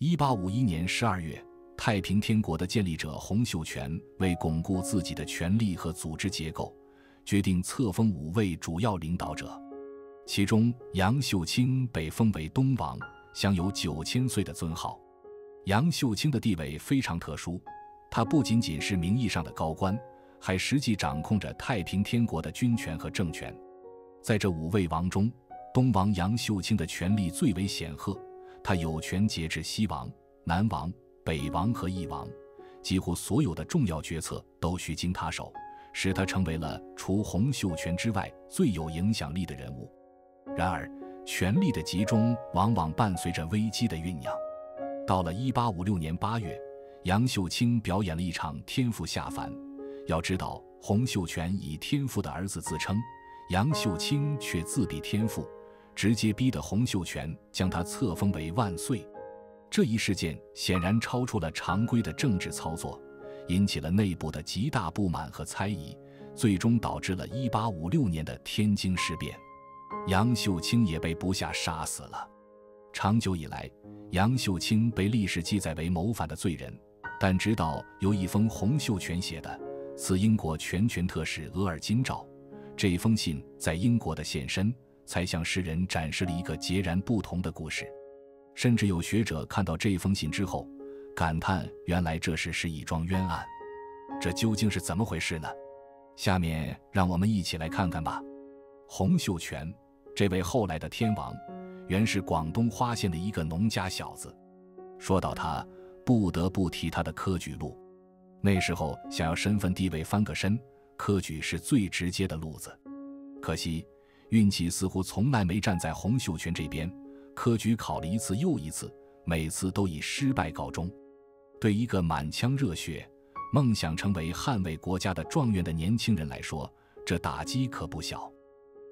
一八五一年十二月，太平天国的建立者洪秀全为巩固自己的权力和组织结构，决定册封五位主要领导者。其中，杨秀清被封为东王，享有九千岁的尊号。杨秀清的地位非常特殊，他不仅仅是名义上的高官，还实际掌控着太平天国的军权和政权。在这五位王中，东王杨秀清的权力最为显赫，他有权节制西王、南王、北王和翼王，几乎所有的重要决策都需经他手，使他成为了除洪秀全之外最有影响力的人物。然而，权力的集中往往伴随着危机的酝酿。到了1856年8月，杨秀清表演了一场天父下凡。要知道，洪秀全以天父的儿子自称，杨秀清却自比天父，直接逼得洪秀全将他册封为万岁。这一事件显然超出了常规的政治操作，引起了内部的极大不满和猜疑，最终导致了1856年的天津事变。杨秀清也被部下杀死了。长久以来，杨秀清被历史记载为谋反的罪人。但直到有一封洪秀全写的《赐英国全权特使额尔金诏》，这封信在英国的现身，才向世人展示了一个截然不同的故事。甚至有学者看到这封信之后，感叹：原来这事是一桩冤案。这究竟是怎么回事呢？下面让我们一起来看看吧。洪秀全。这位后来的天王，原是广东花县的一个农家小子。说到他，不得不提他的科举路。那时候想要身份地位翻个身，科举是最直接的路子。可惜运气似乎从来没站在洪秀全这边，科举考了一次又一次，每次都以失败告终。对一个满腔热血、梦想成为捍卫国家的状元的年轻人来说，这打击可不小。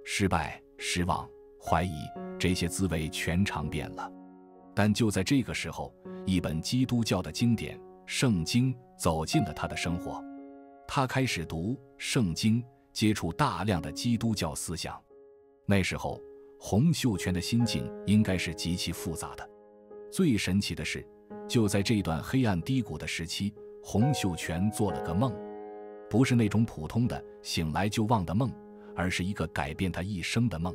失败。失望、怀疑，这些滋味全尝遍了。但就在这个时候，一本基督教的经典《圣经》走进了他的生活。他开始读《圣经》，接触大量的基督教思想。那时候，洪秀全的心境应该是极其复杂的。最神奇的是，就在这段黑暗低谷的时期，洪秀全做了个梦，不是那种普通的醒来就忘的梦。而是一个改变他一生的梦，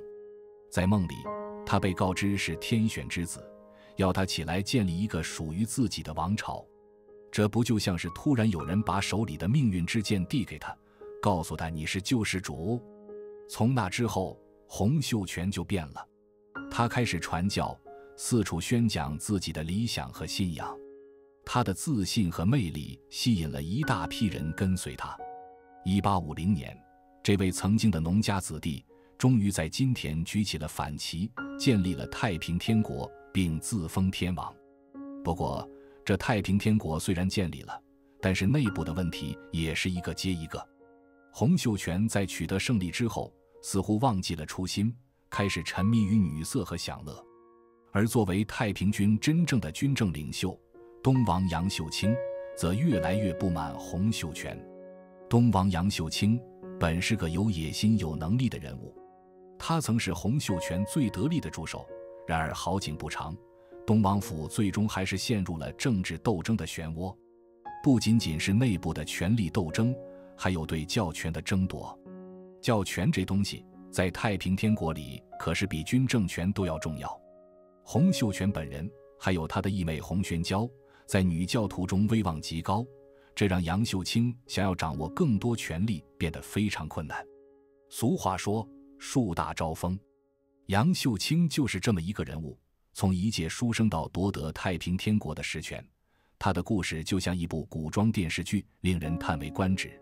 在梦里，他被告知是天选之子，要他起来建立一个属于自己的王朝。这不就像是突然有人把手里的命运之剑递给他，告诉他你是救世主？从那之后，洪秀全就变了，他开始传教，四处宣讲自己的理想和信仰。他的自信和魅力吸引了一大批人跟随他。一八五零年。这位曾经的农家子弟，终于在金田举起了反旗，建立了太平天国，并自封天王。不过，这太平天国虽然建立了，但是内部的问题也是一个接一个。洪秀全在取得胜利之后，似乎忘记了初心，开始沉迷于女色和享乐。而作为太平军真正的军政领袖，东王杨秀清则越来越不满洪秀全。东王杨秀清。本是个有野心、有能力的人物，他曾是洪秀全最得力的助手。然而好景不长，东王府最终还是陷入了政治斗争的漩涡。不仅仅是内部的权力斗争，还有对教权的争夺。教权这东西，在太平天国里可是比军政权都要重要。洪秀全本人，还有他的义妹洪玄娇，在女教徒中威望极高。这让杨秀清想要掌握更多权力变得非常困难。俗话说“树大招风”，杨秀清就是这么一个人物。从一介书生到夺得太平天国的实权，他的故事就像一部古装电视剧，令人叹为观止。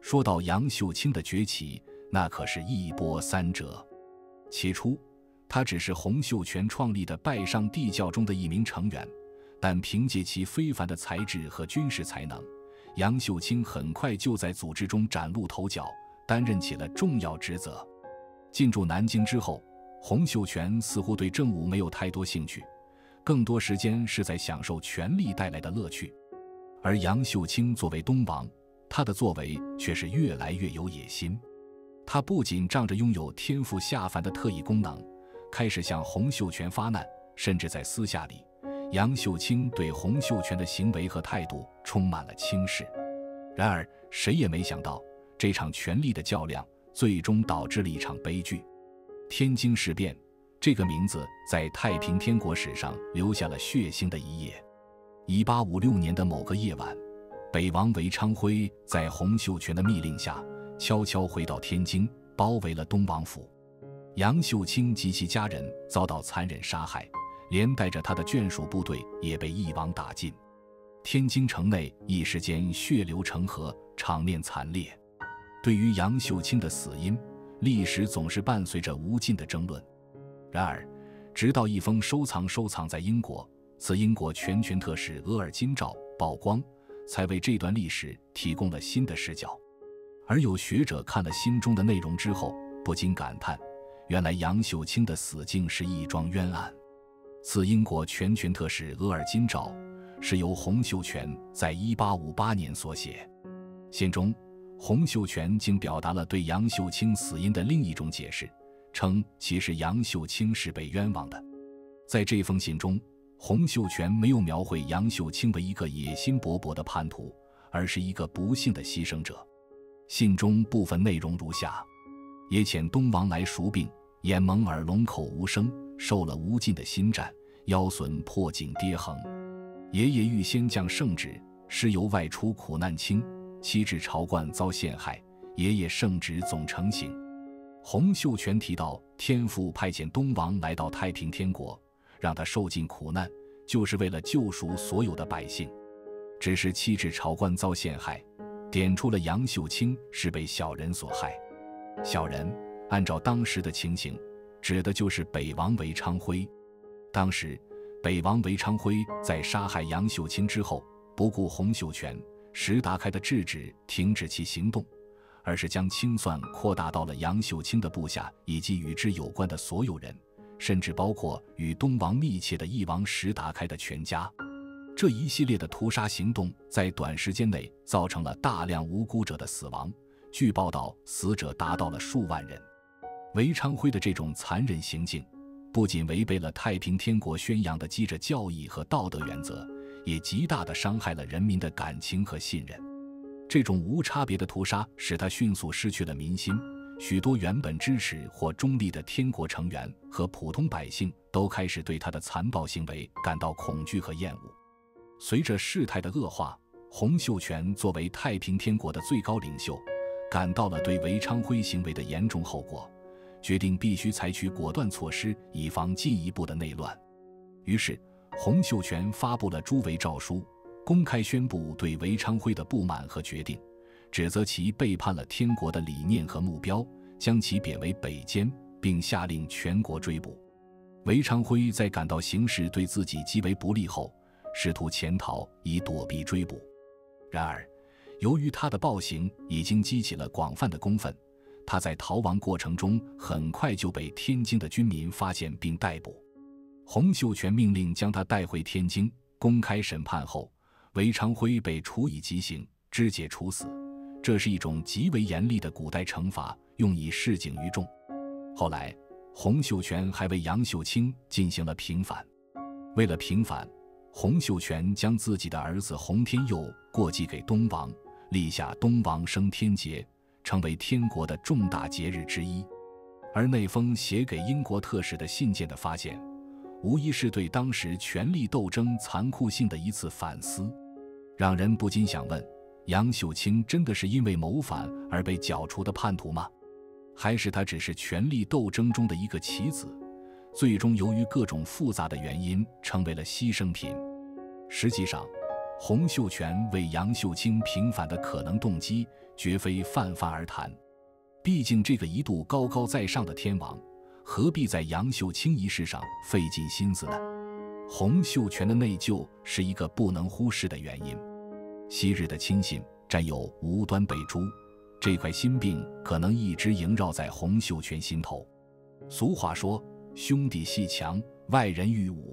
说到杨秀清的崛起，那可是一波三折。起初，他只是洪秀全创立的拜上帝教中的一名成员，但凭借其非凡的才智和军事才能。杨秀清很快就在组织中崭露头角，担任起了重要职责。进驻南京之后，洪秀全似乎对政务没有太多兴趣，更多时间是在享受权力带来的乐趣。而杨秀清作为东王，他的作为却是越来越有野心。他不仅仗着拥有天赋下凡的特异功能，开始向洪秀全发难，甚至在私下里，杨秀清对洪秀全的行为和态度充满了轻视。然而，谁也没想到，这场权力的较量最终导致了一场悲剧——天津事变。这个名字在太平天国史上留下了血腥的一页。一八五六年的某个夜晚，北王韦昌辉在洪秀全的密令下，悄悄回到天津，包围了东王府。杨秀清及其家人遭到残忍杀害，连带着他的眷属部队也被一网打尽。天津城内一时间血流成河，场面惨烈。对于杨秀清的死因，历史总是伴随着无尽的争论。然而，直到一封收藏收藏在英国、此英国全权特使额尔金照曝光，才为这段历史提供了新的视角。而有学者看了信中的内容之后，不禁感叹。原来杨秀清的死竟是一桩冤案。此英国全权特使额尔金诏是由洪秀全在1858年所写。信中，洪秀全竟表达了对杨秀清死因的另一种解释，称其实杨秀清是被冤枉的。在这封信中，洪秀全没有描绘杨秀清为一个野心勃勃的叛徒，而是一个不幸的牺牲者。信中部分内容如下：也遣东王来赎病。眼蒙耳聋口无声，受了无尽的心战，腰损破颈跌横。爷爷欲先降圣旨，师由外出苦难轻，妻至朝冠遭陷害。爷爷圣旨总成行。洪秀全提到，天父派遣东王来到太平天国，让他受尽苦难，就是为了救赎所有的百姓。只是妻至朝冠遭陷害，点出了杨秀清是被小人所害。小人。按照当时的情形，指的就是北王韦昌辉。当时，北王韦昌辉在杀害杨秀清之后，不顾洪秀全、石达开的制止，停止其行动，而是将清算扩大到了杨秀清的部下以及与之有关的所有人，甚至包括与东王密切的义王石达开的全家。这一系列的屠杀行动在短时间内造成了大量无辜者的死亡，据报道，死者达到了数万人。韦昌辉的这种残忍行径，不仅违背了太平天国宣扬的积着教义和道德原则，也极大地伤害了人民的感情和信任。这种无差别的屠杀使他迅速失去了民心，许多原本支持或中立的天国成员和普通百姓都开始对他的残暴行为感到恐惧和厌恶。随着事态的恶化，洪秀全作为太平天国的最高领袖，感到了对韦昌辉行为的严重后果。决定必须采取果断措施，以防进一步的内乱。于是，洪秀全发布了诸韦诏书，公开宣布对韦昌辉的不满和决定，指责其背叛了天国的理念和目标，将其贬为北监，并下令全国追捕。韦昌辉在感到形势对自己极为不利后，试图潜逃以躲避追捕。然而，由于他的暴行已经激起了广泛的公愤。他在逃亡过程中很快就被天津的军民发现并逮捕，洪秀全命令将他带回天津公开审判后，韦昌辉被处以极刑，肢解处死。这是一种极为严厉的古代惩罚，用以示警于众。后来，洪秀全还为杨秀清进行了平反。为了平反，洪秀全将自己的儿子洪天佑过继给东王，立下东王升天节。成为天国的重大节日之一，而那封写给英国特使的信件的发现，无疑是对当时权力斗争残酷性的一次反思，让人不禁想问：杨秀清真的是因为谋反而被剿除的叛徒吗？还是他只是权力斗争中的一个棋子，最终由于各种复杂的原因成为了牺牲品？实际上。洪秀全为杨秀清平反的可能动机，绝非泛泛而谈。毕竟，这个一度高高在上的天王，何必在杨秀清一事上费尽心思呢？洪秀全的内疚是一个不能忽视的原因。昔日的亲信战友无端被诛，这块心病可能一直萦绕在洪秀全心头。俗话说：“兄弟戏强，外人欲武。”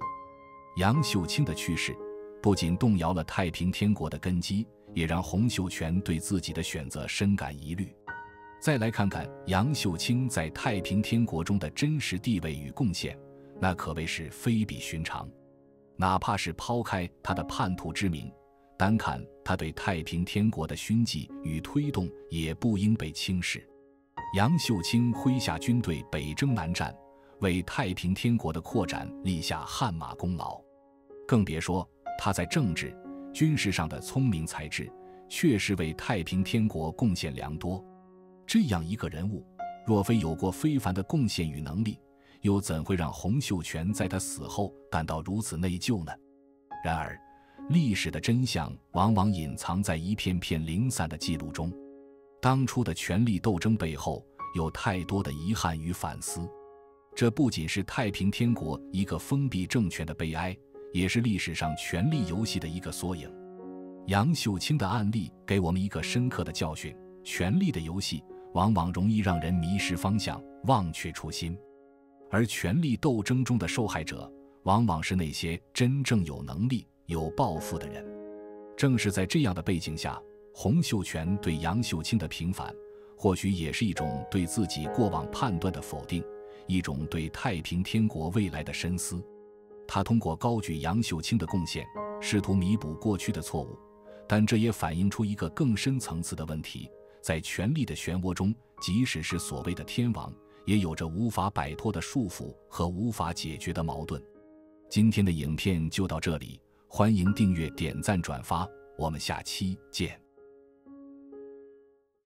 杨秀清的去世。不仅动摇了太平天国的根基，也让洪秀全对自己的选择深感疑虑。再来看看杨秀清在太平天国中的真实地位与贡献，那可谓是非比寻常。哪怕是抛开他的叛徒之名，单看他对太平天国的勋绩与推动，也不应被轻视。杨秀清麾下军队北征南战，为太平天国的扩展立下汗马功劳，更别说他在政治、军事上的聪明才智，确实为太平天国贡献良多。这样一个人物，若非有过非凡的贡献与能力，又怎会让洪秀全在他死后感到如此内疚呢？然而，历史的真相往往隐藏在一片片零散的记录中。当初的权力斗争背后有太多的遗憾与反思，这不仅是太平天国一个封闭政权的悲哀，也是历史上权力游戏的一个缩影。杨秀清的案例给我们一个深刻的教训：权力的游戏往往容易让人迷失方向、忘却初心。而权力斗争中的受害者，往往是那些真正有能力、有抱负的人。正是在这样的背景下，洪秀全对杨秀清的平反，或许也是一种对自己过往判断的否定，一种对太平天国未来的深思。他通过高举杨秀清的贡献，试图弥补过去的错误，但这也反映出一个更深层次的问题：在权力的漩涡中，即使是所谓的天王。也有着无法摆脱的束缚和无法解决的矛盾。今天的影片就到这里，欢迎订阅、点赞、转发，我们下期见。